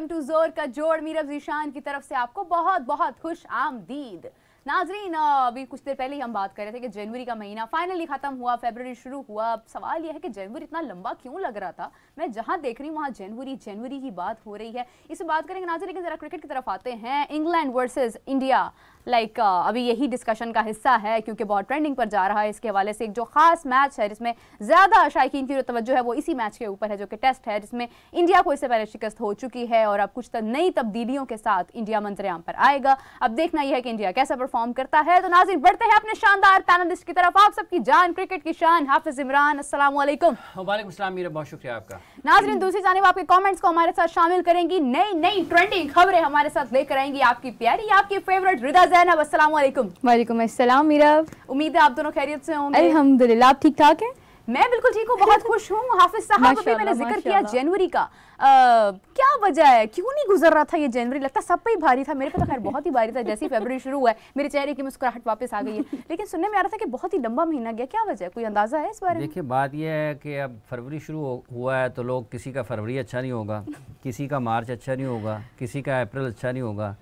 Welcome to ज़ोर का जोड़। मीरब जीशान की तरफ़ से आपको बहुत बहुत खुश आमदीद। नाजरीन, अभी कुछ देर पहले ही हम बात कर रहे थे कि जनवरी का महीना फाइनली खत्म हुआ फरवरी शुरू हुआ। अब सवाल यह है कि जनवरी इतना लंबा क्यों लग रहा था? मैं जहाँ देख रही हूँ, वहाँ जनवरी जनवरी की बात हो रही है। इसे बात करेंगे नाजरीन, लेकिन जरा क्रिकेट की तरफ़ आते हैं। England versus India like like, uh, अभी यही डिस्कशन का हिस्सा है क्योंकि बहुत ट्रेंडिंग पर जा रहा है। इसके हवाले से एक जो खास मैच है जिसमें ज़्यादा शायक की जो तवज्जो है वो इसी मैच के ऊपर है जो कि टेस्ट है जिसमें इंडिया को इससे पहले शिकस्त हो चुकी है और अब कुछ नई तब्दीलियों के साथ इंडिया मंत्रियाम पर आएगा। अब देखना यह है कि इंडिया कैसा परफॉर्म करता है। तो नाजिर बढ़ते हैं अपने शानदार पैनलिस्ट की तरफ़। आप सबकी जान क्रिकेट की शान हाफिज इमरान असलम बहुत शुक्रिया आपका। नाजरीन दूसरी जानब आपके कमेंट्स को हमारे साथ शामिल करेंगी। नई नई ट्रेंडिंग खबरें हमारे साथ लेकर आएँगी आपकी प्यारी आपकी फेवरेट रिदा जैनब। असल वालेकुम वालेकुम मीरा। उम्मीद है आप दोनों खैरियत से होंगे। अलहमदुल्ला आप ठीक ठाक हैं? मैं बिल्कुल ठीक हूँ बहुत खुश हूँ। हाफिज साहब भी मैंने ज़िक्र किया जनवरी का। आ, क्या वजह है? क्यों नहीं गुजर रहा था ये जनवरी? लगता सब पे ही भारी था। मेरे पे तो खैर बहुत ही भारी था जैसे ही फरवरी शुरू हुआ है। मेरे चेहरे की मुस्कुराहट वापस आ गई है। लेकिन सुनने में आ रहा था कि बहुत ही लंबा महीना गया। क्या वजह है? कोई अंदाज़ा है इस बारे में? देखिए बात यह है कि अब फरवरी शुरू हुआ है तो लोग किसी का फरवरी अच्छा नहीं होगा किसी का मार्च अच्छा नहीं होगा किसी का अप्रैल अच्छा नहीं होगा।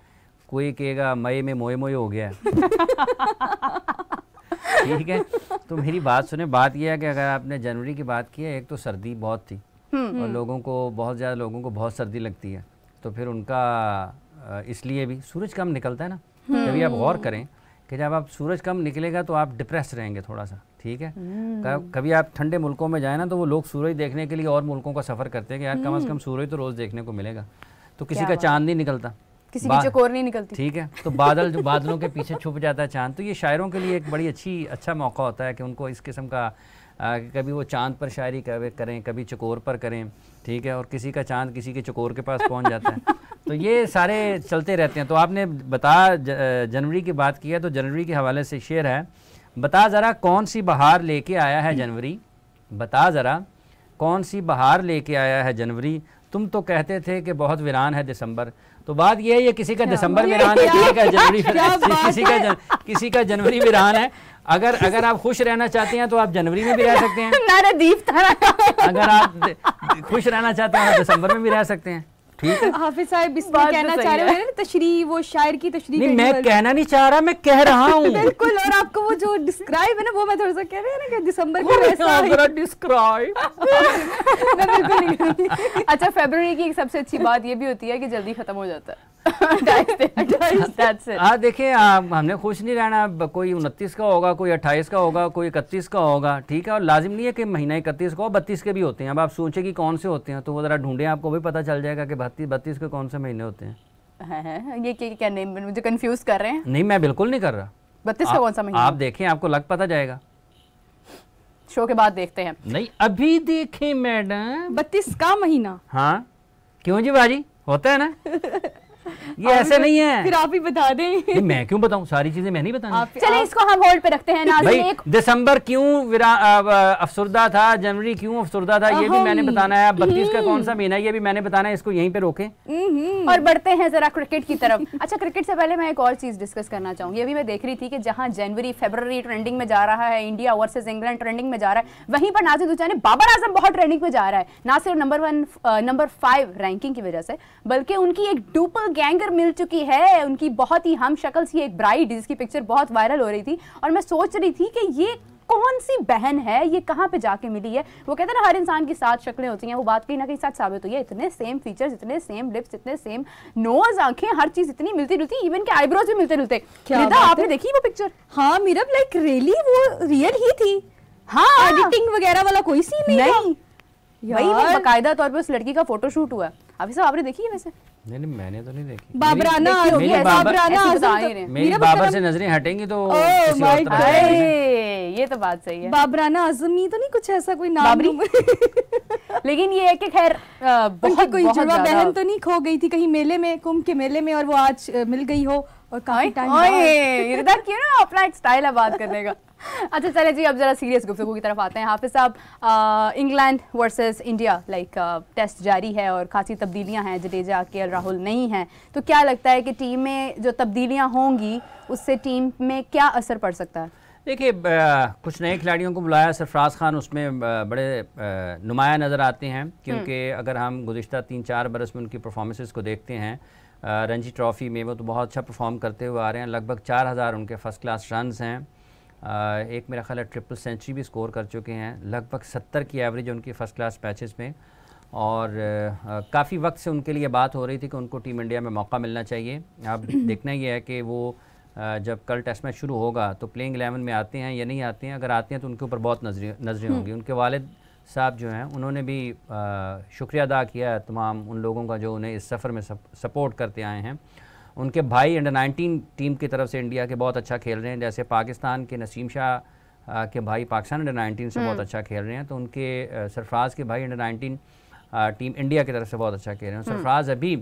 कोई कहेगा मई में मोए मोए हो गया ठीक है। तो मेरी बात सुने बात यह है कि अगर आपने जनवरी की बात की है एक तो सर्दी बहुत थी हम्म। और लोगों को बहुत ज़्यादा लोगों को बहुत सर्दी लगती है। तो फिर उनका इसलिए भी सूरज कम निकलता है ना। हम्म। कभी आप गौर करें कि जब आप सूरज कम निकलेगा तो आप डिप्रेस रहेंगे थोड़ा सा ठीक है? हम्म। कभी आप ठंडे मुल्कों में जाए ना तो वो लोग सूरज देखने के लिए और मुल्कों का सफ़र करते हैं कि यार कम अज़ कम सूरज तो रोज़ देखने को मिलेगा। तो किसी का चाँद नहीं निकलता। किसी की चकोर नहीं निकलती। ठीक है तो बादल जो बादलों के पीछे छुप जाता है चाँद तो ये शायरों के लिए एक बड़ी अच्छी अच्छा मौका होता है कि उनको इस किस्म का आ, कभी वो चाँद पर शायरी करें कभी चकोर पर करें ठीक है और किसी का चाँद किसी के चकोर के पास पहुँच जाता है। तो ये सारे चलते रहते हैं। तो आपने बता जनवरी की बात की है तो जनवरी के हवाले से शेर है बता ज़रा कौन सी बहार लेके आया है जनवरी? बता ज़रा कौन सी बहार लेके आया है जनवरी? तुम तो कहते थे कि बहुत वीरान है दिसंबर तो बात यह है ये किसी का दिसंबर में रहा है किसी का जनवरी किसी का किसी का जनवरी में रहा है। अगर अगर आप खुश रहना चाहते हैं तो आप जनवरी में भी रह सकते हैं। अगर आप खुश रहना चाहते हैं तो दिसंबर में भी रह सकते हैं। ठीक है? हाफिज साहब इसमें कहना तो चाह रहे हैं। तशरी वो शायर की तशरी नहीं मैं कहना नहीं चाह रहा मैं कह रहा हूँ। बिल्कुल और आपको वो जो डिस्क्राइब है ना वो मैं थोड़ा सा कह रही हूँ ना कि दिसंबर का डिस्क्राइब अच्छा फेबर की सबसे अच्छी बात ये भी होती है कि जल्दी खत्म हो जाता है। हाँ देखिए हमने खुश नहीं रहना। कोई उनतीस का होगा कोई अट्ठाईस का होगा कोई इकतीस का होगा ठीक है? और लाजिम नहीं है कि महीना इकतीस का हो बत्तीस के भी होते हैं। अब आप सोचें कि कौन से होते हैं तो वो ज़रा ढूंढें आपको भी पता चल जाएगा कि बत्तीस बत्तीस के कौन से महीने होते हैं। ये क्या क्या नहीं मुझे कंफ्यूज कर रहे हैं? नहीं मैं बिल्कुल नहीं कर रहा। बत्तीस का कौन सा महीना आप देखें आपको लग पता जाएगा। शो के बाद देखते हैं। नहीं अभी देखें मैडम। बत्तीस का महीना? हाँ। क्यों जी बाजी? होता है ना? ये ऐसे नहीं है। फिर आप ही बता दें। मैं क्यों बताऊँ? सारी चीज़ें मैं नहीं बताऊँ चले इसको हम होल्ड पे रखते हैं भाई दिसंबर क्यों अफसरदा था? जनवरी क्यों अफसरदा था? ये भी मैंने बताना है। बत्तीस का कौन सा महीना ये भी मैंने बताना है। इसको यहीं पे रोके। हम्म। और बढ़ते हैं जरा क्रिकेट की तरफ़। अच्छा क्रिकेट से पहले मैं एक और चीज़ डिस्कस करना चाहूँगी। अभी मैं देख रही थी कि जहाँ जनवरी फेबर ट्रेंडिंग में जा रहा है इंडिया वर्सेज इंग्लैंड ट्रेंडिंग में जा रहा है वहीं पर नाजिद हुसैन बाबर आज़म बहुत ट्रेंडिंग में जा रहा है। ना सिर्फ़ number one number five ranking की वजह से बल्कि उनकी एक डुपल गैंगर मिल चुकी है उनकी बहुत ही हम शक्ल सी एक ब्राइड जिसकी पिक्चर बहुत वायरल हो रही थी। और मैं सोच रही थी कि ये कौन सी बहन है ये कहाँ पे जाके मिली है? वो कहते हैं ना हर इंसान की सात शक्लें होती हैं वो बात कहीं ना कहीं सच साबित हुई है। इतने सेम फीचर्स इतने सेम लिप्स इतने सेम नोज़ आँखें हर चीज़ इतनी मिलती जुलती इवन के आईब्रोज भी मिलते जुलते। आपने देखी वो पिक्चर हाँ मीरा लाइक रियली वो रियल ही थी? हाँ। एडिटिंग वगैरह वाला कोई सीन नहीं, नहीं। वही वो बकायदा तौर पे उस लड़की का फ़ोटो शूट हुआ अभी साहब आपने देखी है वैसे? नहीं नहीं मैंने तो नहीं देखी। बाबराना मेरी बाबर मेरी बाबर से नज़रें हटेंगी तो ये तो बात सही है। बाबराना आजमी तो नहीं कुछ ऐसा कोई नाम लेकिन ये है कि खैर बहुत कोई जुड़वा बहन तो नहीं खो गई थी कहीं मेले में कुंभ के मेले में और वो आज मिल गई हो। और काफ़ी टाइम क्यों ना अपना एक स्टाइल है बात करने का। अच्छा चले जी अब जरा सीरियस गुफ्तु की तरफ़ आते हैं। हाफिज साहब England versus India like test जारी है और खासी तब्दीलियाँ हैं जडेजा के राहुल नहीं हैं। तो क्या लगता है कि टीम में जो तब्दीलियाँ होंगी उससे टीम में क्या असर पड़ सकता है? देखिए कुछ नए खिलाड़ियों को बुलाया सरफराज खान उसमें बड़े नुमाया नज़र आते हैं। क्योंकि हम्म। अगर हम गुज्त तीन चार बरस में उनकी परफॉर्मेंस को देखते हैं रणजी ट्रॉफ़ी में वो तो बहुत अच्छा परफॉर्म करते हुए आ रहे हैं। लगभग चार हज़ार उनके फ़र्स्ट क्लास रन हैं। एक मेरा ख्याल है ट्रिपल सेंचुरी भी स्कोर कर चुके हैं। लगभग सत्तर की एवरेज उनकी फ़र्स्ट क्लास मैचेस में। और काफ़ी वक्त से उनके लिए बात हो रही थी कि उनको टीम इंडिया में मौका मिलना चाहिए। अब देखना ये है कि वो जब कल टेस्ट मैच शुरू होगा तो प्लेइंग एलेवन में आते हैं या नहीं आते हैं। अगर आते हैं तो उनके ऊपर बहुत नज़रें नज़रें हम्म। होंगी। उनके वालिद साहब जो हैं उन्होंने भी शुक्रिया अदा किया है तमाम उन लोगों का जो उन्हें इस सफ़र में सपोर्ट करते आए हैं उनके भाई अंडर 19 टीम की तरफ़ से इंडिया के बहुत अच्छा खेल रहे हैं जैसे पाकिस्तान के नसीम शाह के भाई पाकिस्तान अंडर 19 से बहुत हम्म। अच्छा खेल रहे हैं तो उनके सरफराज के भाई अंडर 19 टीम इंडिया की तरफ़ से बहुत अच्छा खेल रहे हैं हम्म। सरफराज अभी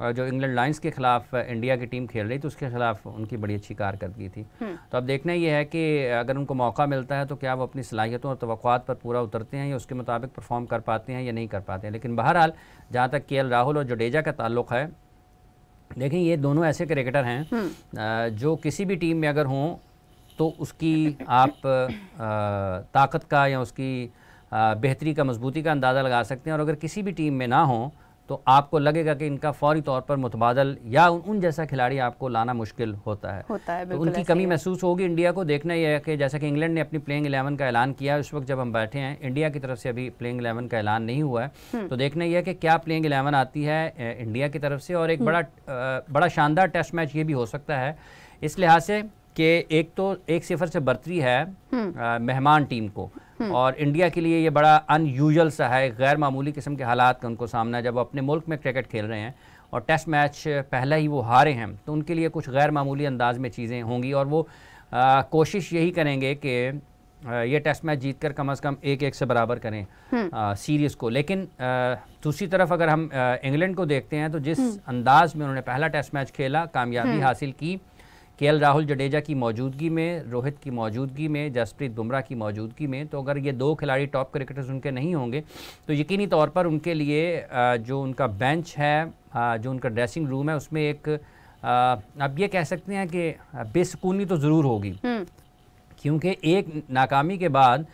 जो इंग्लैंड लाइन्स के खिलाफ इंडिया की टीम खेल रही थी उसके खिलाफ उनकी बड़ी अच्छी कारकर्दगी थी हम्म। तो अब देखना यह है कि अगर उनको मौका मिलता है तो क्या वो अपनी सलाहियतों और तो पर पूरा उतरते हैं या उसके मुताबिक परफॉर्म कर पाते हैं या नहीं कर पाते हैं लेकिन बहरहाल जहाँ तक के राहुल और जडेजा का ताल्लुक है देखें ये दोनों ऐसे क्रिकेटर हैं हम्म। जो किसी भी टीम में अगर हों तो उसकी आप ताकत का या उसकी बेहतरी का मजबूती का अंदाज़ा लगा सकते हैं और अगर किसी भी टीम में ना हों तो आपको लगेगा कि इनका फौरी तौर पर मुतबादल या उन, उन जैसा खिलाड़ी आपको लाना मुश्किल होता है। होता है तो उनकी कमी महसूस होगी। इंडिया को देखना यह है कि जैसा कि इंग्लैंड ने अपनी प्लेइंग एलेवन का ऐलान किया उस वक्त जब हम बैठे हैं इंडिया की तरफ़ से अभी प्लेइंग एलेवन का ऐलान नहीं हुआ है। हम्म। तो देखना यह है कि क्या प्लेइंग एलेवन आती है इंडिया की तरफ़ से और एक हम्म। बड़ा बड़ा शानदार टेस्ट मैच ये भी हो सकता है। इस लिहाज से कि एक तो एक सिफर से बर्तरी है हम्म। मेहमान टीम को हम्म। और इंडिया के लिए ये बड़ा अनयूजल सा है गैर मामूली किस्म के हालात का उनको सामना है जब वो अपने मुल्क में क्रिकेट खेल रहे हैं और टेस्ट मैच पहला ही वो हारे हैं तो उनके लिए कुछ गैर मामूली अंदाज में चीज़ें होंगी और वो आ, कोशिश यही करेंगे कि ये टेस्ट मैच जीत कर कम अज़ कम एक एक से बराबर करें हम्म। सीरीज़ को लेकिन दूसरी तरफ़ अगर हम इंग्लैंड को देखते हैं तो जिस हम्म। अंदाज में उन्होंने पहला टेस्ट मैच खेला कामयाबी हासिल की के राहुल जडेजा की मौजूदगी में रोहित की मौजूदगी में जसप्रीत बुमराह की मौजूदगी में तो अगर ये दो खिलाड़ी टॉप क्रिकेटर्स उनके नहीं होंगे तो यकीनी तौर पर उनके लिए जो उनका बेंच है जो उनका ड्रेसिंग रूम है उसमें एक अब ये कह सकते हैं कि बेसकूनी तो ज़रूर होगी हम्म। क्योंकि एक नाकामी के बाद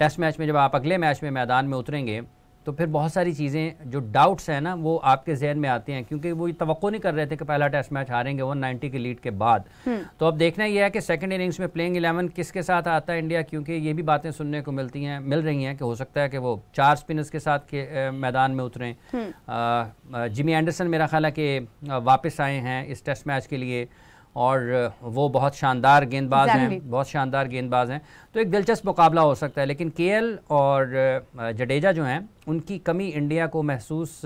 टेस्ट मैच में जब आप अगले मैच में मैदान में उतरेंगे तो फिर बहुत सारी चीज़ें जो डाउट्स हैं ना वो आपके जहन में आती हैं क्योंकि वो ये तो नहीं कर रहे थे कि पहला टेस्ट मैच हारेंगे 190 की लीड के बाद हम्म। तो अब देखना यह है कि सेकंड इनिंग्स में प्लेइंग इलेवन किसके साथ आता है इंडिया क्योंकि ये भी बातें सुनने को मिलती हैं मिल रही हैं कि हो सकता है कि वो चार स्पिनर्स के साथ के मैदान में उतरें हम्म। जिमी एंडरसन मेरा ख्याल है कि वापस आए हैं इस टेस्ट मैच के लिए और वो बहुत शानदार गेंदबाज हैं बहुत शानदार गेंदबाज हैं। तो एक दिलचस्प मुकाबला हो सकता है लेकिन के और जडेजा जो हैं उनकी कमी इंडिया को महसूस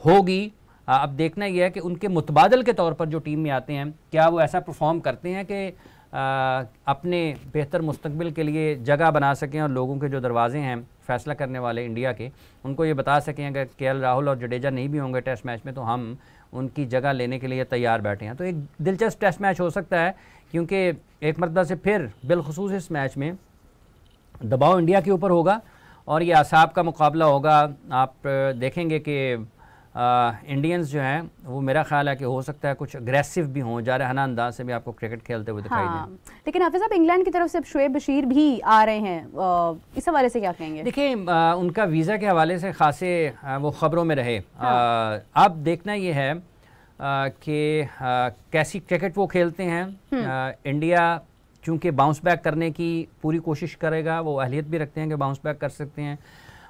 होगी। अब देखना यह है कि उनके मुतबादल के तौर पर जो टीम में आते हैं क्या वो ऐसा परफॉर्म करते हैं कि अपने बेहतर मुस्तबिल के लिए जगह बना सकें और लोगों के जो दरवाजे हैं फैसला करने वाले इंडिया के उनको ये बता सकें अगर के राहुल और जडेजा नहीं भी होंगे टेस्ट मैच में तो हम उनकी जगह लेने के लिए तैयार बैठे हैं। तो एक दिलचस्प टेस्ट मैच हो सकता है, क्योंकि एक मरतबा से फिर बिलखसूस इस मैच में दबाव इंडिया के ऊपर होगा और ये असाब का मुकाबला होगा। आप देखेंगे कि इंडियंस जो हैं वो मेरा ख्याल है कि हो सकता है कुछ अग्रेसिव भी हों। जारहाना अंदाज से भी आपको क्रिकेट खेलते हुए दिखाई हाँ, दें। लेकिन हाफिज साहब इंग्लैंड की तरफ़ से शुएब बशीर भी आ रहे हैं। इस हवाले से क्या कहेंगे? देखिए उनका वीज़ा के हवाले से खासे वो ख़बरों में रहे। हाँ। अब देखना ये है कि कैसी क्रिकेट वो खेलते हैं। इंडिया चूँकि बाउंस बैक करने की पूरी कोशिश करेगा वो अहलियत भी रखते हैं कि बाउंस बैक कर सकते हैं।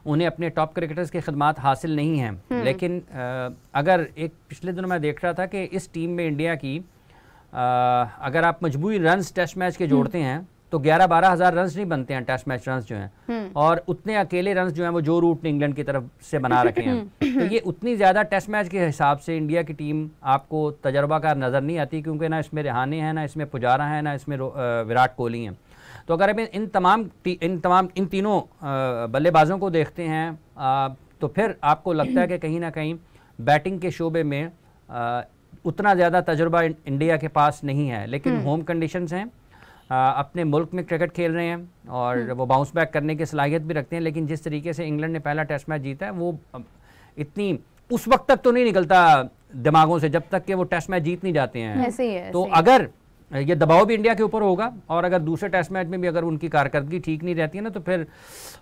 उन्हें अपने टॉप क्रिकेटर्स की खदमात हासिल नहीं हैं हम्म। लेकिन आ, अगर एक पिछले दिनों मैं देख रहा था कि इस टीम में इंडिया की आ, अगर आप मजबूरी रन टेस्ट मैच के हम्म। जोड़ते हैं तो ग्यारह बारह हज़ार रन नहीं बनते हैं टेस्ट मैच रन जो हैं हम्म। और उतने अकेले रन जो हैं वो जो रूट ने इंग्लैंड की तरफ़ से बना रखे हैं तो ये उतनी ज़्यादा टेस्ट मैच के हिसाब से इंडिया की टीम आपको तजर्बाकार नज़र नहीं आती क्योंकि ना इसमें रिहाने हैं ना इसमें पुजारा है ना इसमें विराट कोहली हैं तो अगर हम इन तमाम इन तमाम इन तीनों बल्लेबाजों को देखते हैं तो फिर आपको लगता है कि कहीं ना कहीं बैटिंग के शोबे में उतना ज़्यादा तजुर्बा इंडिया के पास नहीं है लेकिन होम हम्म। कंडीशंस हैं अपने मुल्क में क्रिकेट खेल रहे हैं और हम्म। वो बाउंस बैक करने की सलाहियत भी रखते हैं लेकिन जिस तरीके से इंग्लैंड ने पहला टेस्ट मैच जीता है वो इतनी उस वक्त तक तो नहीं निकलता दिमागों से जब तक कि वो टेस्ट मैच जीत नहीं जाते हैं ऐसे ही है, तो अगर ये दबाव भी इंडिया के ऊपर होगा और अगर दूसरे टेस्ट मैच में भी अगर उनकी कारकर्दगी ठीक नहीं रहती है ना तो फिर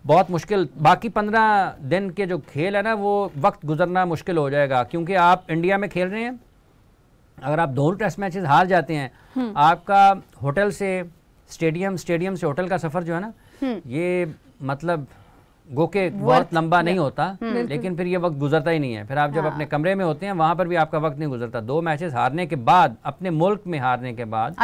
बहुत मुश्किल बाकी पंद्रह दिन के जो खेल है ना वो वक्त गुजरना मुश्किल हो जाएगा क्योंकि आप इंडिया में खेल रहे हैं अगर आप दोनों टेस्ट मैचेस हार जाते हैं हम्म। आपका होटल से स्टेडियम स्टेडियम से होटल का सफ़र जो है ना हम्म। ये मतलब गो के बहुत लंबा नहीं होता हम्म। लेकिन फिर ये वक्त गुजरता ही नहीं है। फिर आप जब हाँ। अपने कमरे में होते हैं वहाँ पर भी आपका वक्त नहीं गुजरता। दो मैचेस हारने के बाद अपने मुल्क में हारने के बाद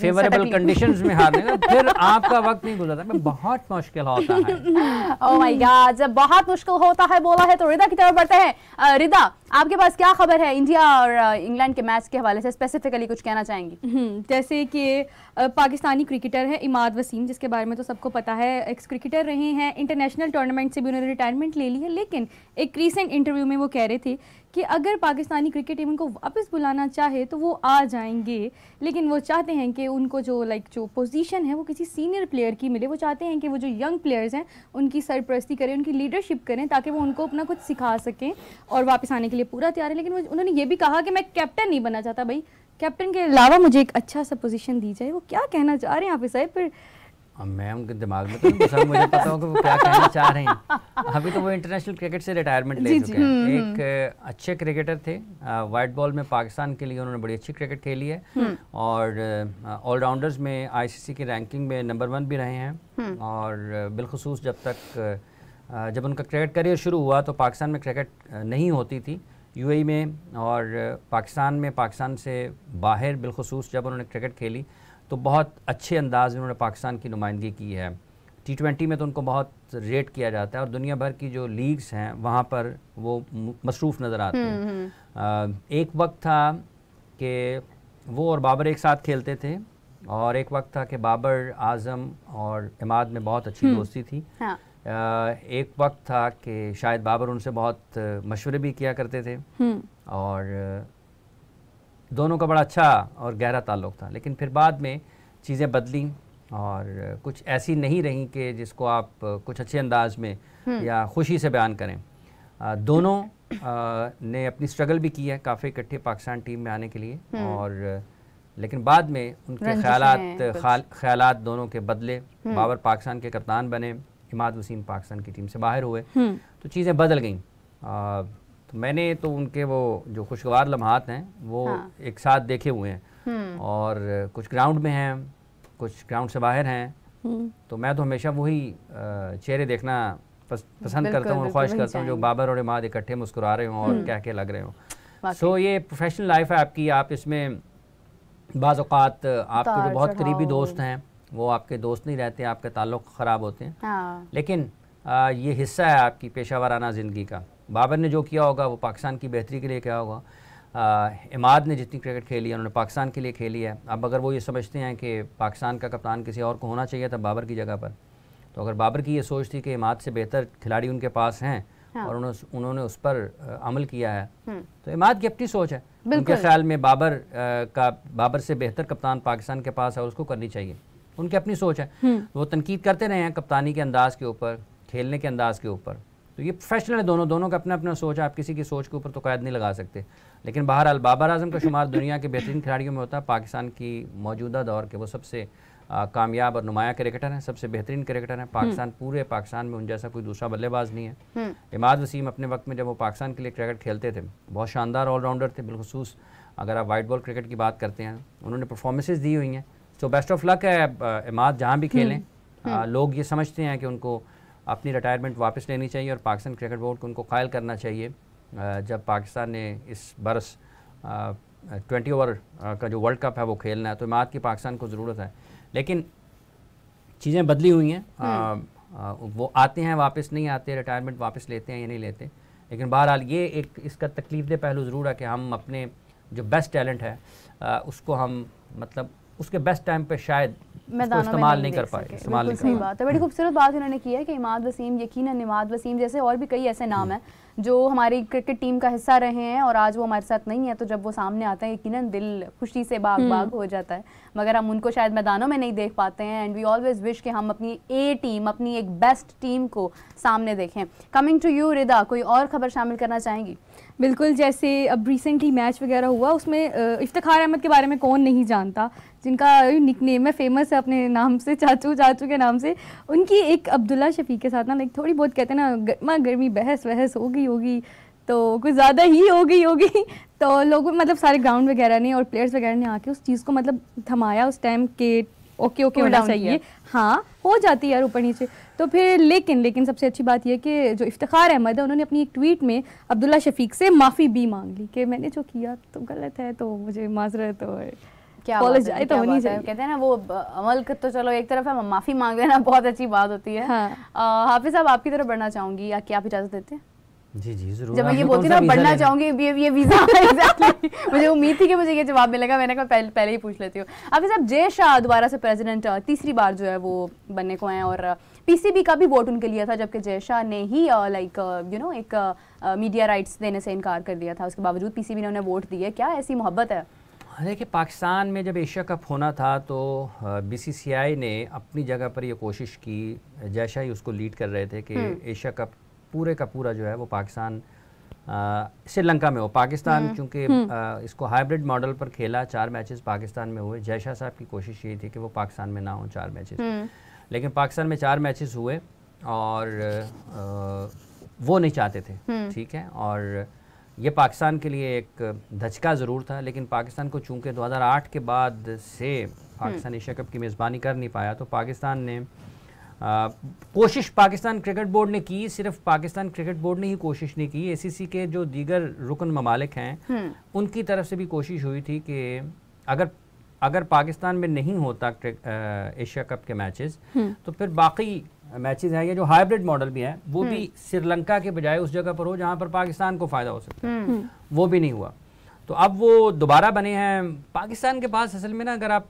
फेवरेबल कंडीशंस में हारने का फिर आपका वक्त नहीं गुजरता। बहुत मुश्किल होता है। गॉड जब बहुत मुश्किल होता है बोला है तो रिदा की तरफ़ बढ़ते हैं। रिदा आपके पास क्या खबर है? इंडिया और इंग्लैंड के मैच के हवाले से स्पेसिफिकली कुछ कहना चाहेंगे? हम्म, जैसे कि पाकिस्तानी क्रिकेटर है इमाद वसीम जिसके बारे में तो सबको पता है। एक्स क्रिकेटर रहे हैं इंटरनेशनल टूर्नामेंट से भी उन्होंने रिटायरमेंट ले ली है लेकिन एक रीसेंट इंटरव्यू में वो कह रहे थे कि अगर पाकिस्तानी क्रिकेट टीम उनको वापस बुलाना चाहे तो वो आ जाएँगे। लेकिन वो चाहते हैं कि उनको जो लाइक जो पोजीशन है वो किसी सीनियर प्लेयर की मिले। वो चाहते हैं कि वो जो यंग प्लेयर्स हैं, उनकी सरप्रस्ती करें, उनकी लीडरशिप करें, ताकि वो उनको अपना कुछ सिखा सकें और वापस आने के लिए पूरा तैयार है। लेकिन उन्होंने ये भी कहा कि मैं कैप्टन नहीं बनना चाहता भाई। कैप्टन के अलावा मुझे एक अच्छा सा पोजीशन दी जाए। वो क्या कहना चाह रहे हैं आप साहब फिर मैं उनके दिमाग में तो सर मुझे पता हो कि वो क्या कहना चाह रहे हैं। अभी तो वो इंटरनेशनल क्रिकेट से रिटायरमेंट ले चुके हैं। हम्म, एक हम्म। अच्छे क्रिकेटर थे वाइट बॉल में पाकिस्तान के लिए उन्होंने बड़ी अच्छी क्रिकेट खेली है। हम्म। और ऑलराउंडर्स में आईसीसी की रैंकिंग में नंबर वन भी रहे हैं। और बिलखसूस जब तक जब उनका क्रिकेट करियर शुरू हुआ तो पाकिस्तान में क्रिकेट नहीं होती थी। यूएई में और पाकिस्तान में पाकिस्तान से बाहर बिलखसूस जब उन्होंने क्रिकेट खेली तो बहुत अच्छे अंदाज में उन्होंने पाकिस्तान की नुमाइंदगी की है टी ट्वेंटी में तो उनको बहुत रेट किया जाता है और दुनिया भर की जो लीग्स हैं वहाँ पर वो मसरूफ़ नज़र आते हैं हम्म, हम्म। एक वक्त था कि वो और बाबर एक साथ खेलते थे और एक वक्त था कि बाबर आज़म और इमाद में बहुत अच्छी हम्म। दोस्ती थी हाँ। आ, एक वक्त था कि शायद बाबर उनसे बहुत मशवरे भी किया करते थे और दोनों का बड़ा अच्छा और गहरा ताल्लुक़ था। लेकिन फिर बाद में चीज़ें बदली और कुछ ऐसी नहीं रही कि जिसको आप कुछ अच्छे अंदाज में हम्म। या खुशी से बयान करें। दोनों ने अपनी स्ट्रगल भी की है काफ़ी इकट्ठे पाकिस्तान टीम में आने के लिए हम्म। और लेकिन बाद में उनके ख्याल ख्याल दोनों के बदले। हम्म। बाबर पाकिस्तान के कप्तान बने इमाद वसीम पाकिस्तान की टीम से बाहर हुए। तो चीज़ें बदल गई। तो मैंने तो उनके वो जो खुशगवार लम्हात हैं वो हाँ। एक साथ देखे हुए हैं हम्म। और कुछ ग्राउंड में हैं कुछ ग्राउंड से बाहर हैं हम्म। तो मैं तो हमेशा वही चेहरे देखना पस, पसंद करता हूँ और ख्वाहिश करता हूँ जो बाबर और इमाद इकट्ठे मुस्कुरा रहे हों और हम्म। कह के लग रहे हों सो ये प्रोफेशनल लाइफ है आपकी आप इसमें बाज़ात आपके जो बहुत करीबी दोस्त हैं वो आपके दोस्त नहीं रहते आपके ताल्लुक़ ख़राब होते हैं हाँ। लेकिन ये हिस्सा है आपकी पेशा वाराना ज़िंदगी का बाबर ने जो किया होगा वो पाकिस्तान की बेहतरी के लिए किया होगा। इमाद ने जितनी क्रिकेट खेली है उन्होंने पाकिस्तान के लिए खेली है। अब अगर वो ये समझते हैं कि पाकिस्तान का कप्तान किसी और को होना चाहिए था बाबर की जगह पर तो अगर बाबर की ये सोच थी कि इमाद से बेहतर खिलाड़ी उनके पास हैं हाँ। और उन्होंने उन्होंने उस पर अमल किया है हम्म। तो इमाद की अपनी सोच है। उनके ख्याल में बाबर का बाबर से बेहतर कप्तान पाकिस्तान के पास है उसको करनी चाहिए। उनकी अपनी सोच है। हम्म। वो तनकीद करते रहे हैं कप्तानी के अंदाज के ऊपर खेलने के अंदाज के ऊपर। तो ये प्रोफेशनल है दोनों दोनों का अपना अपना सोच है। आप किसी की सोच के ऊपर तो कैद नहीं लगा सकते। लेकिन बहरहाल बाबर आज़म का शुमार दुनिया के बेहतरीन खिलाड़ियों में होता है। पाकिस्तान की मौजूदा दौर के वो सबसे कामयाब और नुमाया क्रिकेटर हैं सबसे बेहतरीन क्रिकेटर हैं। पाकिस्तान हम्म। पूरे पाकिस्तान में उन जैसा कोई दूसरा बल्लेबाज नहीं है। हम्म। इमाद वसीम अपने वक्त में जब वो पाकिस्तान के लिए क्रिकेट खेलते थे बहुत शानदार ऑलराउंडर थे। बिलखसूस अगर आप वाइट बॉल क्रिकेट की बात करते हैं उन्होंने परफॉर्मेंसेज दी हुई हैं। तो बेस्ट ऑफ़ लक है इमाद जहाँ भी खेलें। हम्म। लोग ये समझते हैं कि उनको अपनी रिटायरमेंट वापस लेनी चाहिए और पाकिस्तान क्रिकेट बोर्ड को उनको कायल करना चाहिए। जब पाकिस्तान ने इस बरस ट्वेंटी ओवर का जो वर्ल्ड कप है वो खेलना है तो इमाद की पाकिस्तान को ज़रूरत है। लेकिन चीज़ें बदली हुई हैं। हम्म। वो आते हैं वापस नहीं आते रिटायरमेंट वापस लेते हैं या नहीं लेते। लेकिन बहरहाल ये एक इसका तकलीफ़ दे पहलू ज़रूर है कि हम अपने जो बेस्ट टैलेंट है उसको हम मतलब उसके बेस्ट टाइम पे शायद इस्तेमाल नहीं कर पाए इस्तेमाल नहीं सही बात है। बड़ी खूबसूरत बात इन्होंने की है कि इमाद वसीम यकीन इमाद वसीम जैसे और भी कई ऐसे नाम हम्म। हैं जो हमारी क्रिकेट टीम का हिस्सा रहे हैं और आज वो हमारे साथ नहीं है तो जब वो सामने आते हैं यकीन दिल खुशी से बाग हम्म। बाग हो जाता है। मगर हम उनको शायद मैदानों में नहीं देख पाते हैं एंड वी ऑलवेज विश कि हम अपनी ए टीम अपनी एक बेस्ट टीम को सामने देखें। कमिंग टू यू रिदा कोई और खबर शामिल करना चाहेंगी? बिल्कुल जैसे अब रिसेंटली मैच वगैरह हुआ उसमें इफ्तार अहमद के बारे में कौन नहीं जानता जिनका निक नेम है फ़ेमस है अपने नाम से चाचू चाचू के नाम से उनकी एक अब्दुल्ला शफ़ी के साथ ना लाइक थोड़ी बहुत कहते हैं ना गर्मा गर्मी बहस वहस होगी होगी तो कुछ ज़्यादा ही हो गई होगी तो लोगों मतलब सारे ग्राउंड वगैरह ने और प्लेयर्स वगैरह ने आके उस चीज़ को मतलब थमाया उस टाइम के ओके ओके होना चाहिए। हाँ हो जाती है यार ऊपर नीचे। तो फिर लेकिन लेकिन सबसे अच्छी बात यह कि जो इफ्तार अहमद है उन्होंने अपनी एक ट्वीट में अब्दुल्ला शफीक से माफ़ी भी मांग ली कि मैंने जो किया तो गलत है तो मुझे माजरत और क्या बात है, तो क्या होनी चाहिए। कहते हैं ना वो अमल तो चलो एक तरफ़ है माफ़ी मांग लेना बहुत अच्छी बात होती है। हाँ। हाफिज साहब आपकी तरफ़ बढ़ना चाहूँगी या क्या आप इजाज़त देते हैं? जी जी ज़रूर। जब मैं ये बोलती ना बढ़ना चाहूँगी ये ये वीज़ा एग्जैक्टली मुझे उम्मीद थी कि मुझे ये जवाब मिलेगा मैंने कहा पहले पहले ही पूछ लेती हूँ। अभी साहब जय शाह दोबारा से प्रेसिडेंट तीसरी बार जो है वो बनने को हैं और पीसीबी का भी वोट उनके लिए था जबकि जय शाह ने ही लाइक यू नो एक मीडिया राइट्स देने से इनकार कर दिया था। उसके बावजूद पीसीबी ने उन्हें वोट दिए क्या ऐसी मोहब्बत है? देखिए पाकिस्तान में जब एशिया कप होना था तो बीसीसीआई ने अपनी जगह पर यह कोशिश की जैसा ही उसको लीड कर रहे थे कि एशिया कप पूरे का पूरा जो है वो पाकिस्तान श्रीलंका में हो। पाकिस्तान चूँकि इसको हाइब्रिड मॉडल पर खेला चार मैचेस पाकिस्तान में हुए। जयशाह साहब की कोशिश यही थी कि वो पाकिस्तान में ना हो चार मैचेस लेकिन पाकिस्तान में चार मैचेस हुए और अ, वो नहीं चाहते थे। ठीक है? और ये पाकिस्तान के लिए एक धचका ज़रूर था लेकिन पाकिस्तान को चूँकि 2008 के बाद से पाकिस्तान एशिया कप की मेज़बानी कर नहीं पाया तो पाकिस्तान ने आ, कोशिश पाकिस्तान क्रिकेट बोर्ड ने की सिर्फ़ पाकिस्तान क्रिकेट बोर्ड ने ही कोशिश नहीं की। एसीसी के जो दीगर रुकन ममालिक हैं उनकी तरफ़ से भी कोशिश हुई थी कि अगर अगर पाकिस्तान में नहीं होता एशिया कप के मैचेस तो फिर बाकी मैचेस हैं ये जो हाइब्रिड मॉडल भी हैं वो भी श्रीलंका के बजाय उस जगह पर हो जहाँ पर पाकिस्तान को फ़ायदा हो सकता है। वो भी नहीं हुआ। तो अब वो दोबारा बने हैं। पाकिस्तान के पास असल में ना अगर आप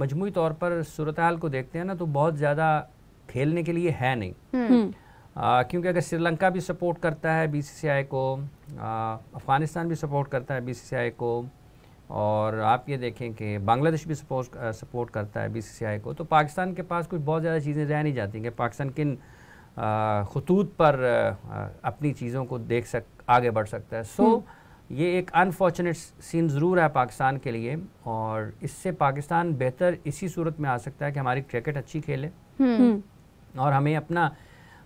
मजमू तौर पर सूरत हाल को देखते हैं ना तो बहुत ज़्यादा खेलने के लिए है नहीं। हम्म, आ, क्योंकि अगर श्रीलंका भी सपोर्ट करता है बीसीसीआई को अफ़गानिस्तान भी सपोर्ट करता है बीसीसीआई को और आप ये देखें कि बांग्लादेश भी सपोर्ट सपोर्ट करता है बीसीसीआई को तो पाकिस्तान के पास कुछ बहुत ज़्यादा चीज़ें रह नहीं जाती कि पाकिस्तान किन खतूत पर आ, अपनी चीज़ों को देख सक आगे बढ़ सकता है। सो ये एक अनफॉर्चुनेट सीन ज़रूर है पाकिस्तान के लिए और इससे पाकिस्तान बेहतर इसी सूरत में आ सकता है कि हमारी क्रिकेट अच्छी खेले। हम्म, और हमें अपना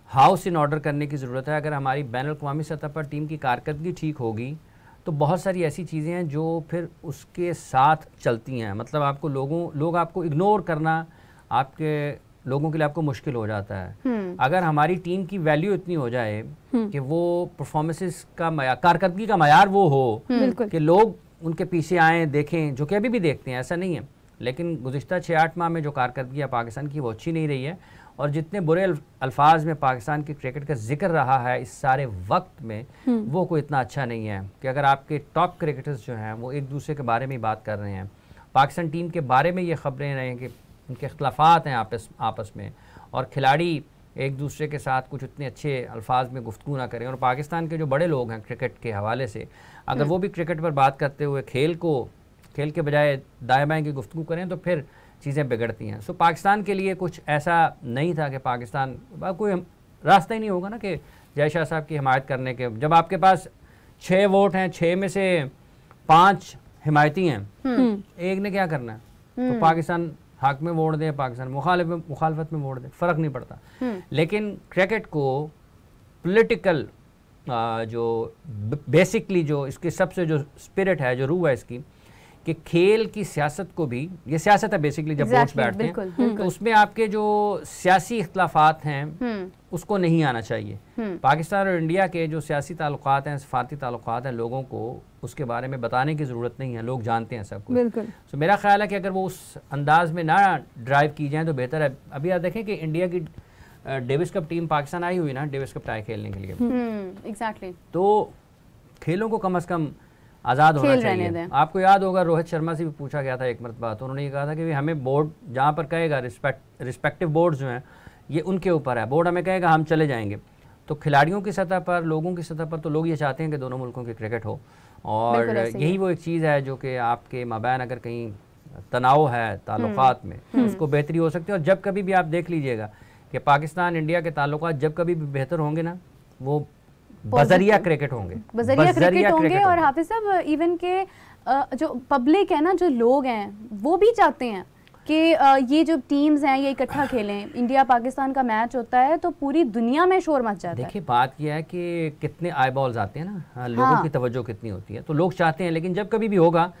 हाउस इन ऑर्डर करने की ज़रूरत है। अगर हमारी बैन अवी सतह पर टीम की कारकर्दगी ठीक होगी तो बहुत सारी ऐसी चीज़ें हैं जो फिर उसके साथ चलती हैं। मतलब आपको लोगों लोग आपको इग्नोर करना आपके लोगों के लिए आपको मुश्किल हो जाता है। अगर हमारी टीम की वैल्यू इतनी हो जाए कि वो परफॉर्मेंसेस का कारकर्दगी का मैार वो हो कि लोग उनके पीछे आए देखें जो कि अभी भी देखते हैं ऐसा नहीं है। लेकिन गुज्तर छः आठ माह में जो कारकर्दगी है पाकिस्तान की वो अच्छी नहीं रही है। और जितने बुरे अल्फाज में पाकिस्तान की क्रिकेट का ज़िक्र रहा है इस सारे वक्त में वो कोई इतना अच्छा नहीं है कि अगर आपके टॉप क्रिकेटर्स जो हैं वो एक दूसरे के बारे में ही बात कर रहे हैं। पाकिस्तान टीम के बारे में ये खबरें रहे हैं कि उनके अख्लाफात हैं आपस आपस में। और खिलाड़ी एक दूसरे के साथ कुछ उतने अच्छे अल्फाज में गुफ्तगू ना करें। और पाकिस्तान के जो बड़े लोग हैं क्रिकेट के हवाले से अगर वो भी क्रिकेट पर बात करते हुए खेल को खेल के बजाय दाएँ बाएँ की गुफ्तगू करें तो फिर चीज़ें बिगड़ती हैं। सो पाकिस्तान के लिए कुछ ऐसा नहीं था कि पाकिस्तान कोई रास्ता ही नहीं होगा ना कि जय शाह साहब की हमायत करने के। जब आपके पास छः वोट हैं छः में से पाँच हिमायती हैं एक ने क्या करना है? तो पाकिस्तान हक में वोट दें पाकिस्तान मुखालिफ में मुखालफत में वोट दें फ़र्क नहीं पड़ता। लेकिन क्रिकेट को पॉलिटिकल जो बेसिकली जो इसकी सबसे जो स्पिरिट है जो रूह है इसकी कि खेल की सियासत को भी ये सियासत है बेसिकली जब वोट्स Exactly, बैठते बिल्कुल, हैं तो उसमें आपके जो सियासी इख्तलाफात हैं हम्म। उसको नहीं आना चाहिए। पाकिस्तान और इंडिया के जो सियासी ताल्लुकात हैं सफारती ताल्लुकात हैं लोगों को उसके बारे में बताने की ज़रूरत नहीं है लोग जानते हैं सब कुछ। बिल्कुल। सो मेरा ख्याल है कि अगर वो उस अंदाज में ना ड्राइव की जाए तो बेहतर है। अभी आप देखें कि इंडिया की डेविस कप टीम पाकिस्तान आई हुई ना डेविस कप टाई खेलने के लिए। हम्म एग्जैक्टली तो खेलों को कम अज़ कम आज़ाद होना चाहिए। आपको याद होगा रोहित शर्मा से भी पूछा गया था एक मरतबा तो उन्होंने ये कहा था कि हमें बोर्ड जहाँ पर कहेगा रिस्पेक्ट रिस्पेक्टिव बोर्ड जो हैं ये उनके ऊपर है। बोर्ड हमें कहेगा हम चले जाएँगे। तो खिलाड़ियों की सतह पर लोगों की सतह पर तो लोग ये चाहते हैं कि दोनों मुल्कों की क्रिकेट हो। और यही वो एक चीज़ है जो कि आपके मबैन अगर कहीं तनाव है ताल्लुकात में तो उसको बेहतरी हो सकती है। और जब कभी भी आप देख लीजिएगा कि पाकिस्तान इंडिया के ताल्लुक जब कभी भी बेहतर होंगे ना वो बजरिया क्रिकेट होंगे। बजरिया क्रिकेट होंगे और हाफिज साहब इवन के जो पब्लिक है ना जो लोग हैं वो भी चाहते हैं। कि ये जो टीम्स हैं ये इकट्ठा खेलें। इंडिया पाकिस्तान का मैच होता है तो पूरी दुनिया में शोर मच जाता है। देखिए बात यह है कि कितने आई बॉल्स आते हैं ना हाँ, लोगों हाँ। की तवज्जो कितनी होती है। तो लोग चाहते हैं लेकिन जब कभी भी होगा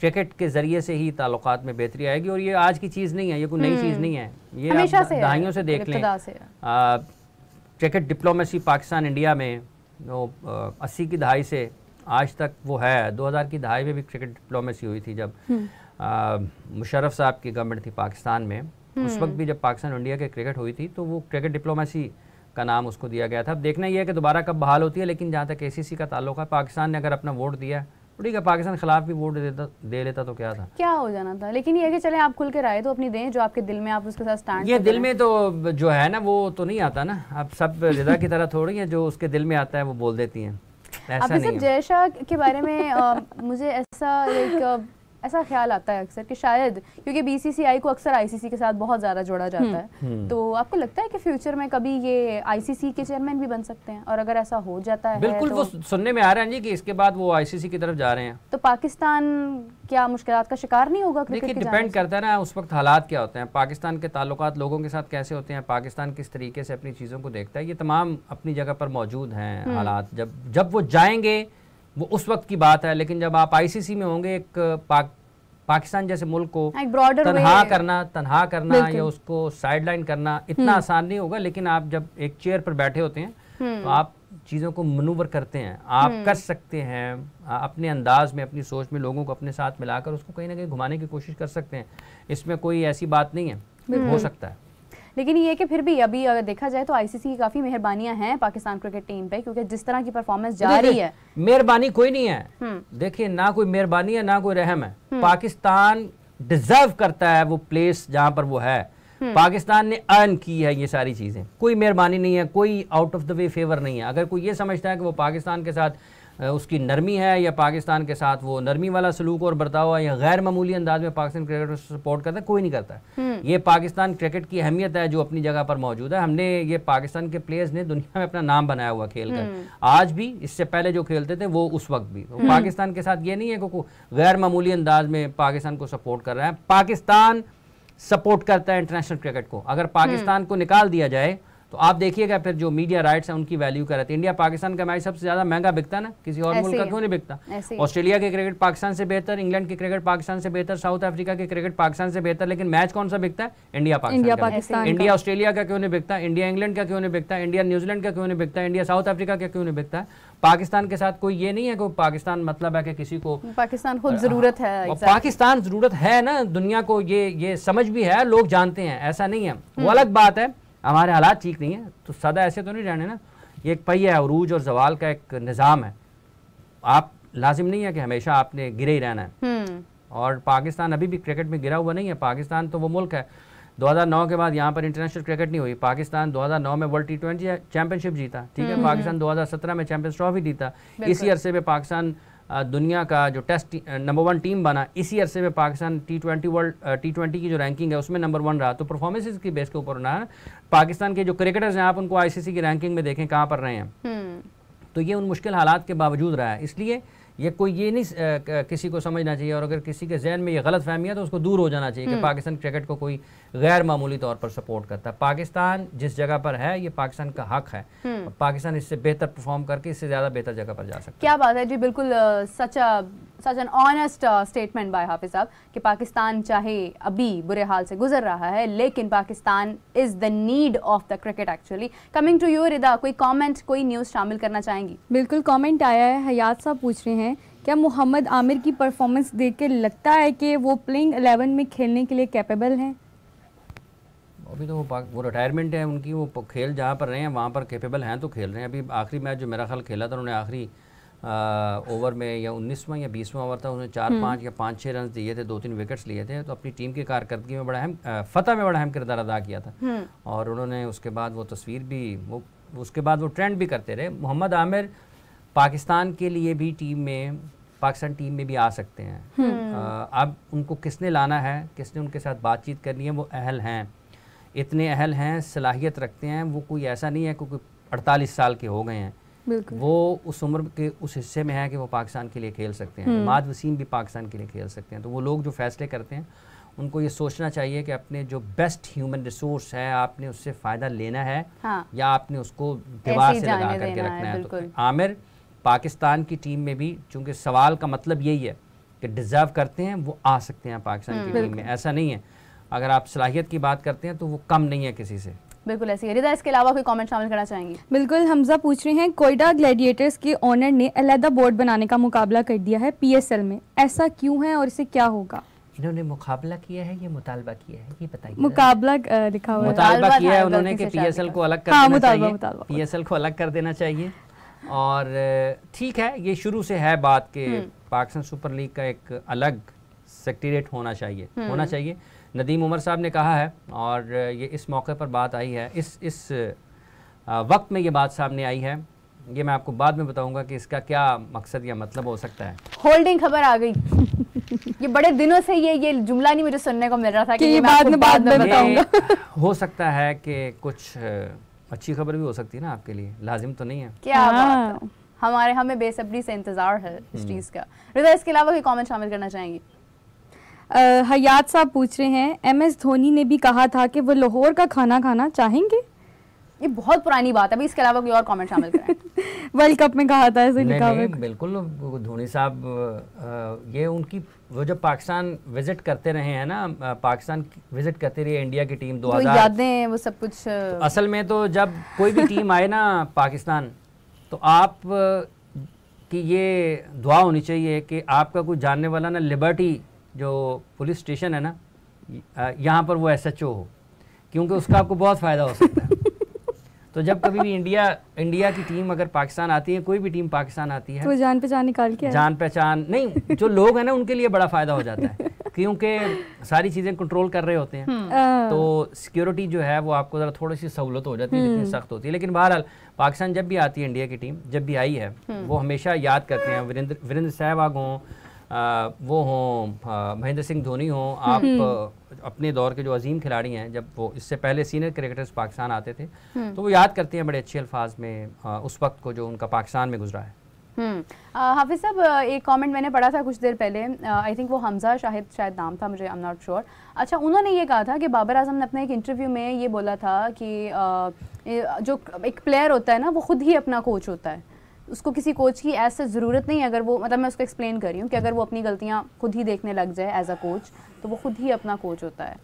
क्रिकेट के ज़रिए से ही ताल्लुक में बेहतरी आएगी और ये आज की चीज़ नहीं है ये कोई नई चीज़ नहीं है। ये हम्म। हमेशा से दहाइयों से देख लें। क्रिकेट डिप्लोमेसी पाकिस्तान इंडिया में अस्सी की दहाई से आज तक वो है। 2000 की दहाई में भी क्रिकेट डिप्लोमेसी हुई थी जब। आ, मुशर्रफ साहब की गवर्नमेंट थी पाकिस्तान में। उस वक्त भी जब पाकिस्तान और इंडिया की क्रिकेट हुई थी तो वो क्रिकेट डिप्लोमेसी का नाम उसको दिया गया था। अब देखना ये है कि दोबारा कब बहाल होती है लेकिन जहाँ तक एसीसी का ताल्लुक है पाकिस्तान ने अगर अपना वोट दिया तो ठीक है पाकिस्तान खिलाफ भी वोट देता दे लेता तो क्या था? क्या हो जाना था? लेकिन ये कि चले आप खुल के राय तो अपनी दें जो आपके दिल में आप उसके साथ स्टैंड ये दिल में तो जो है ना वो तो नहीं आता ना। अब सब रिदा की तरह थोड़ी है जो उसके दिल में आता है वो बोल देती हैं। ऐसा नहीं जय शाह के बारे में अ, मुझे ऐसा एक ऐसा ख्याल आता है अक्सर कि शायद क्योंकि बीसीसीआई को अक्सर आईसीसी के साथ बहुत ज़्यादा जोड़ा जाता हम्म। है। तो आपको लगता है कि फ्यूचर में कभी ये आईसीसी के चेयरमैन भी बन सकते हैं? और अगर ऐसा हो जाता है बिल्कुल तो, वो सुनने में आ रहा है जी कि इसके बाद वो आईसीसी की तरफ़ जा रहे हैं। तो पाकिस्तान क्या मुश्किल का शिकार नहीं होगा क्रिकेट देखिए डिपेंड करता है ना उस वक्त हालात क्या होते हैं। पाकिस्तान के ताल्लुकात लोगों के साथ कैसे होते हैं? पाकिस्तान किस तरीके से अपनी चीज़ों को देखता है? ये तमाम अपनी जगह पर मौजूद हैं हम्म। हालात। जब जब वो जाएँगे वो उस वक्त की बात है लेकिन जब आप आईसीसी में होंगे एक पाक, पाकिस्तान जैसे मुल्क को तनहा करना तनहा करना या उसको साइडलाइन करना इतना आसान नहीं होगा लेकिन आप जब एक चेयर पर बैठे होते हैं तो आप चीज़ों को मनूवर करते हैं। आप कर सकते हैं अपने अंदाज में अपनी सोच में लोगों को अपने साथ मिलाकर उसको कहीं ना कहीं घुमाने की कोशिश कर सकते हैं। इसमें कोई ऐसी बात नहीं है हो सकता है। लेकिन ये है कि फिर भी अभी अगर देखा जाए तो आईसीसी की काफ़ी मेहरबानियाँ हैं पाकिस्तान क्रिकेट टीम पे क्योंकि जिस तरह की परफॉर्मेंस जा रही है। मेहरबानी कोई नहीं है। हम्म। देखिए ना कोई मेहरबानी है ना कोई रहम है। पाकिस्तान डिजर्व करता है वो प्लेस जहाँ पर वो है। पाकिस्तान ने अर्न की है ये सारी चीज़ें। कोई मेहरबानी नहीं है कोई out of the way favour नहीं है। अगर कोई ये समझता है कि वो पाकिस्तान के साथ उसकी नरमी है या पाकिस्तान के साथ वो नरमी वाला सलूक और बर्ताव है या गैर मामूली अंदाज में पाकिस्तान क्रिकेट को सपोर्ट करता है कोई नहीं करता है। ये पाकिस्तान क्रिकेट की अहमियत है जो अपनी जगह पर मौजूद है। हमने ये पाकिस्तान के प्लेयर्स ने दुनिया में अपना नाम बनाया हुआ खेल कर। आज भी इससे पहले जो खेलते थे वो उस वक्त भी। तो पाकिस्तान के साथ ये नहीं है कि गैर मामूली अंदाज में पाकिस्तान को सपोर्ट कर रहा है। पाकिस्तान सपोर्ट करता है इंटरनेशनल क्रिकेट को। अगर पाकिस्तान को निकाल दिया जाए तो आप देखिएगा फिर जो मीडिया राइट्स हैं उनकी वैल्यू क्या रहती है? इंडिया पाकिस्तान का मैच सबसे ज़्यादा महँगा बिकता ना? किसी और मुल्क का क्यों नहीं बिकता? ऑस्ट्रेलिया के क्रिकेट पाकिस्तान से बेहतर इंग्लैंड के क्रिकेट पाकिस्तान से बेहतर साउथ अफ्रीका के क्रिकेट पाकिस्तान से बेहतर लेकिन मैच कौन सा बिकता है? इंडिया पाकिस्तान इंडिया है। ऑस्ट्रेलिया का। क्यों नहीं बिकता? इंडिया इंग्लैंड का क्यों नहीं बिकता? इंडिया न्यूजीलैंड का क्यों नहीं बिकता? इंडिया साउथ अफ्रीका का क्यों नहीं बिकता? पाकिस्तान के साथ कोई ये नहीं है कि पाकिस्तान मतलब है कि किसी को पाकिस्तान खुद ज़रूरत है. पाकिस्तान ज़रूरत है ना? दुनिया को ये ये समझ भी है लोग जानते हैं ऐसा नहीं है। हम्म। वो अलग बात है। हमारे हालात ठीक नहीं है तो सदा ऐसे तो नहीं रहने ना। ये एक पहिया है अरूज और जवाल का एक निज़ाम है। आप लाजिम नहीं है कि हमेशा आपने गिरे ही रहना है। हम्म। और पाकिस्तान अभी भी क्रिकेट में गिरा हुआ नहीं है। पाकिस्तान तो वो मुल्क है। 2009 के बाद यहाँ पर इंटरनेशनल क्रिकेट नहीं हुई। पाकिस्तान 2009 में वर्ल्ड टी ट्वेंटी चैंपियनशिप जीता ठीक है? पाकिस्तान 2017 में चैंपियंस ट्रॉफी जीता। इसी अरसे में पाकिस्तान दुनिया का जो टेस्ट नंबर वन टीम बना इसी अरसे में Pakistan T twenty world T twenty की जो रैंकिंग है उसमें नंबर वन रहा। तो परफॉर्मेंसेज की बेस के ऊपर ना पाकिस्तान के जो क्रिकेटर्स हैं आप उनको आईसीसी की रैंकिंग में देखें कहाँ पर रहे हैं। हम्म। तो ये उन मुश्किल हालात के बावजूद रहा है। इसलिए ये कोई ये नहीं किसी को समझना चाहिए। और अगर किसी के जहन में ये गलत फहमी है तो उसको दूर हो जाना चाहिए कि पाकिस्तान क्रिकेट को कोई गैर मामूली तौर पर सपोर्ट करता है। पाकिस्तान जिस जगह पर है ये पाकिस्तान का हक है। पाकिस्तान इससे बेहतर परफॉर्म करके इससे ज़्यादा बेहतर जगह पर जा सकता है। क्या बात है जी बिल्कुल सच सच an honest statement by Hafiz साहब कि पाकिस्तान चाहे अभी बुरे हाल से गुजर रहा है लेकिन Pakistan is the need of the cricket actually coming to you Rida कोई कमेंट कोई न्यूज़ शामिल करना चाहेंगी? बिल्कुल कमेंट आया है हयात साहब पूछ रहे हैं क्या मोहम्मद आमिर की परफॉर्मेंस देख के लगता है कि वो प्लेइंग 11 में खेलने के लिए कैपेबल हैं? अभी तो वो पाक- वो रिटायरमेंट है उनकी वो खेल जहाँ पर रहे हैं वहाँ पर कैपेबल हैं तो खेल रहे हैं। अभी आखिरी मैच जो मेरा ख्याल खेला था उन्होंने आखिरी ओवर में या उन्नीसवां या बीसवां ओवर था उन्होंने चार पाँच या पाँच छः रन दिए थे दो तीन विकेट्स लिए थे तो अपनी टीम की कारकर्दगी में बड़ा अहम फतह में बड़ा अहम किरदार अदा किया था। और उन्होंने उसके बाद वो तस्वीर भी वो उसके बाद वो ट्रेंड भी करते रहे। मोहम्मद आमिर पाकिस्तान के लिए भी टीम में पाकिस्तान टीम में भी आ सकते हैं। अब उनको किसने लाना है किसने उनके साथ बातचीत करनी है वो अहल हैं। इतने अहल हैं सलाहियत रखते हैं वो कोई ऐसा नहीं है कि कोई अड़तालीस साल के हो गए हैं। वो उस उम्र के उस हिस्से में है कि वो पाकिस्तान के लिए खेल सकते हैं। इमाद वसीम भी पाकिस्तान के लिए खेल सकते हैं। तो वो लोग जो फैसले करते हैं उनको ये सोचना चाहिए कि अपने जो बेस्ट ह्यूमन रिसोर्स है आपने उससे फ़ायदा लेना है हाँ। या आपने उसको दीवार से लगा करके देना है, रखना है तो आमिर पाकिस्तान की टीम में भी चूँकि सवाल का मतलब यही है कि डिज़र्व करते हैं वो आ सकते हैं पाकिस्तान हम्म। की टीम में। ऐसा नहीं है। अगर आप सलाहियत की बात करते हैं तो वो कम नहीं है किसी से। बिल्कुल ऐसी है रिदा इसके अलावा कोई कमेंट शामिल करना चाहेंगी? बिल्कुल हमजा पूछ रहे हैं कोयडा ग्लैडिएटर्स के ओनर ने अलहदा बोर्ड बनाने का मुकाबला कर दिया है पीएसएल में। ऐसा क्यों है और इसे क्या होगा? इन्होंने मुकाबला किया है ये मुतालबा किया है ये बताइए। मुकाबला लिखा हुआ है। मुतालबा किया है उन्होंने कि पीएसएल को। अलग कर हाँ, देना चाहिए। पीएसएल को अलग कर देना चाहिए। और ठीक है ये शुरू से है बात कि हम्म। पाकिस्तान सुपर लीग का एक अलग सेक्रेटरीट होना चाहिए हम्म। होना चाहिए। नदीम उमर साहब ने कहा है और ये इस मौके पर बात आई है। इस इस वक्त में ये बात सामने आई है। ये मैं आपको बाद में बताऊँगा कि इसका क्या मकसद या मतलब हो सकता है। होल्डिंग खबर आ गई। ये बड़े दिनों से ये ये जुमला नहीं मुझे सुनने को मिल रहा था कि कि ये बाद में बाद में बताऊँगा। हो सकता है कि कुछ अच्छी खबर भी हो सकती है ना आपके लिए। लाजिम तो नहीं है। क्या हाँ। बात है। हमारे हमें बेसब्री से इंतज़ार है हम्म। इस चीज़ का। रिदा इसके अलावा कोई कमेंट शामिल करना चाहेंगी? हयात साहब पूछ रहे हैं एम एस धोनी ने भी कहा था कि वो लाहौर का खाना खाना चाहेंगे? ये बहुत पुरानी बात है अभी इसके अलावा कोई और कमेंट शामिल करें। वर्ल्ड कप में कहा था ऐसे नहीं लिखा हुआ। बिल्कुल धोनी साहब ये उनकी वो जब पाकिस्तान विज़िट करते रहे हैं ना पाकिस्तान विज़िट करते रहे इंडिया की टीम तो यादें वो सब कुछ अ, असल में तो जब कोई भी टीम आए ना पाकिस्तान तो आप की ये दुआ होनी चाहिए कि आपका कोई जानने वाला ना लिबर्टी जो पुलिस स्टेशन है ना यहाँ पर वो एसएचओ हो क्योंकि उसका आपको बहुत फ़ायदा हो सकता है। तो जब कभी भी इंडिया इंडिया की टीम अगर पाकिस्तान आती है कोई भी टीम पाकिस्तान आती है तो जान पहचान निकाल के जान पहचान नहीं जो लोग हैं ना उनके लिए बड़ा फ़ायदा हो जाता है क्योंकि सारी चीज़ें कंट्रोल कर रहे होते हैं। तो सिक्योरिटी जो है वो आपको ज़रा थोड़ी सी सहूलत हो जाती है हम्म। जितनी सख्त होती है। लेकिन बहरहाल पाकिस्तान जब भी आती है इंडिया की टीम जब भी आई है हम्म। वो हमेशा याद करते हैं। वीरेंद्र वीरेंद्र सहवाग हों आ, वो हों महेंद्र सिंह धोनी हों आप हम्म। आ, अपने दौर के जो अजीम खिलाड़ी हैं जब वो इससे पहले सीनियर क्रिकेटर्स पाकिस्तान आते थे हम्म। तो वो याद करते हैं बड़े अच्छे अल्फाज में आ, उस वक्त को जो उनका पाकिस्तान में गुजरा है हम्म हाफिज साहब एक कमेंट मैंने पढ़ा था कुछ देर पहले आई थिंक वो हमजा शाहिद शायद नाम था मुझे आई एम नॉट श्योर अच्छा उन्होंने ये कहा था कि बाबर आज़म ने अपने एक इंटरव्यू में ये बोला था कि ये जो एक प्लेयर होता है ना वो खुद ही अपना कोच होता है उसको किसी कोच की ऐसे ज़रूरत नहीं अगर वो मतलब मैं उसको एक्सप्लेन कर रही हूँ कि अगर वो अपनी गलतियाँ खुद ही देखने लग जाए एज अ कोच तो वो खुद ही अपना कोच होता है।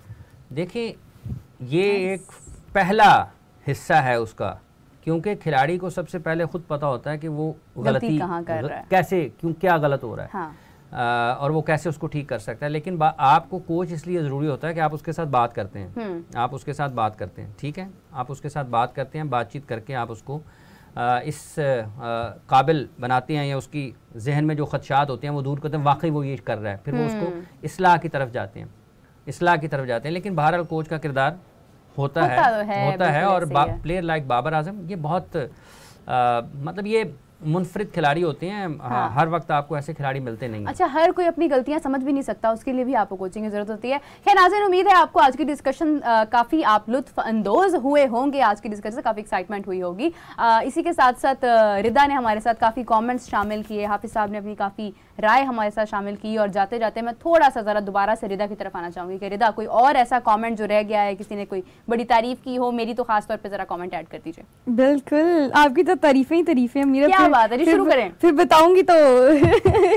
देखिए ये एक पहला हिस्सा है उसका क्योंकि खिलाड़ी को सबसे पहले खुद पता होता है कि वो गलती गलती कहाँ कर रहा है। कैसे क्यों क्या गलत हो रहा है। हाँ। आ, और वो कैसे उसको ठीक कर सकता है। लेकिन आपको कोच इसलिए ज़रूरी होता है कि आप उसके साथ बात करते हैं। हम्म। आप उसके साथ बात करते हैं ठीक है? आप उसके साथ बात करते हैं बातचीत करके आप उसको इस काबिल बनाते हैं या उसकी जहन में जो खदशात होते हैं वो दूर करते हैं। वाकई वो ये कर रहा है। फिर वो उसको असलाह इसलाह की तरफ़ जाते हैं। इसलाह की तरफ़ जाते हैं। लेकिन बहरहाल कोच का किरदार होता होता है। तो है, होता है और। प्लेयर लाइक बाबर आज़म ये बहुत आ, मतलब ये मुनफरद खिलाड़ी होते हैं हाँ। हर वक्त आपको ऐसे खिलाड़ी मिलते नहीं अच्छा हर कोई अपनी गलतियाँ समझ भी नहीं सकता उसके लिए भी आपको कोचिंग की ज़रूरत होती है। खैर नाज़रीन उम्मीद है आपको आज की डिस्कशन काफ़ी आप लुत्फ अंदोज हुए होंगे आज की डिस्कशन से काफ़ी एक्साइटमेंट हुई होगी। इसी के साथ साथ रिदा ने हमारे साथ काफ़ी कॉमेंट्स शामिल किए हाफिज साहब ने अपनी काफ़ी राय हमारे साथ शामिल की और जाते जाते मैं थोड़ा सा ज़रा दोबारा से रिदा की तरफ़ आना चाहूँगी कि रिदा कोई और ऐसा कॉमेंट जो रह गया है किसी ने कोई बड़ी तारीफ़ की हो मेरी तो खास तौर पर ज़रा कॉमेंट ऐड कर दीजिए। बिल्कुल आपकी तो तारीफें ही तारीफें मेरा बात है जी, शुरू करें। फिर बताऊँगी तो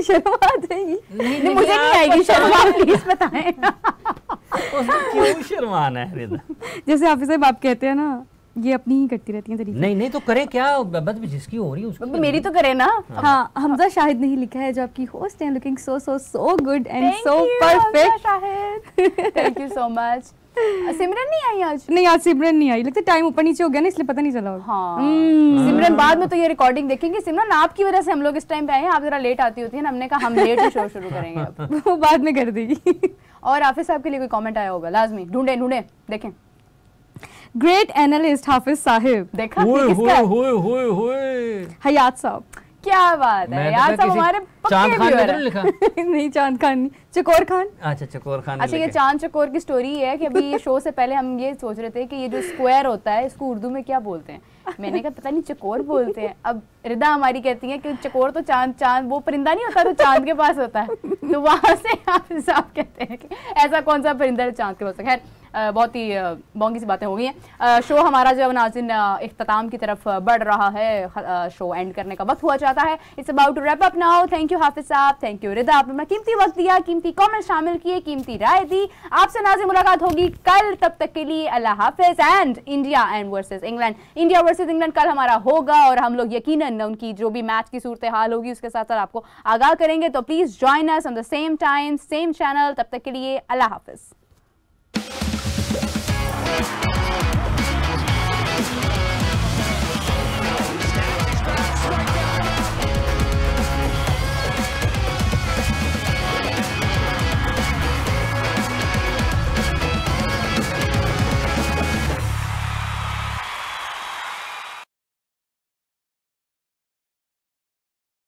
शर्म आ जाएगी नहीं, मुझे नहीं आएगी शर्म आप प्लीज़ बताएँ। क्यों शर्माना है जैसे हाफिज साहब आप कहते हैं ना ये अपनी ही करती रहती हैं नहीं नहीं तो करें क्या? बस जिसकी हो रही है उसकी मेरी तो करे ना। हाँ। हमजा शाहिद ने ही लिखा है जो आपकी होस्ट हैं looking so so so good and so perfect thank you so much Simran नहीं आई आज? नहीं आज सिमरन नहीं आई। लगता टाइम ऊपर नीचे हो गया ना इसलिए पता नहीं चला होगा। हाँ। हम्म। सिमरन बाद में तो ये रिकॉर्डिंग देखेंगे। सिमरन आपकी वजह से हम लोग इस टाइम पे आए हैं। आप जरा लेट आती होती है ना हमने कहा हम लेट शो शुरू करेंगे वो बाद में कर देगी। और आफिस साहब के लिए कोई कॉमेंट आया होगा? लाजमी। ढूंढे ढूंढे। देखें। ग्रेट एनालिस्ट हाफिज साहिब। देखा? होए ये होए किसका? होए होए होए। हयात साहब। क्या बात है यार तो सब हमारे चाँद पक्के खान ने तो हैं। नहीं लिखा। नहीं चाँद खान नहीं। चकोर खान? अच्छा चकोर खान अच्छा ये चाँद चकोर की स्टोरी है कि अभी ये शो से पहले हम ये सोच रहे थे कि ये जो स्क्वायर होता है इसको उर्दू में क्या बोलते हैं? मैंने कहा पता नहीं चकोर बोलते हैं। अब रिदा हमारी कहती है कि चकोर तो चाँद चाँद वो परिंदा नहीं होता तो चाँद के पास होता है। तो वहाँ से आप हिसाब कहते हैं कि ऐसा कौन सा परिंदा चाँद के पास खैर बहुत ही बोंगी सी बातें हो गई हैं। शो हमारा जो नाजिन अख्ताम की तरफ़ बढ़ रहा है। शो एंड करने का वक्त हुआ चाहता है। It's about wrap up now thank you Hafiz sahab. Thank you Rida. आपने अपना कीमती वक्त दिया, कीमती कमेंट शामिल किए, कीमती राय दी। आपसे नाजिन मुलाकात होगी कल. तब तक के लिए अल्लाह हाफिज. And India and versus England India versus England कल हमारा होगा और हम लोग यकीन उनकी जो भी मैच की सूरत हाल होगी, उसके साथ साथ आपको आगाह करेंगे। तो please join us on the same time same channel तब तक के लिए अल्लाह हाफिज़.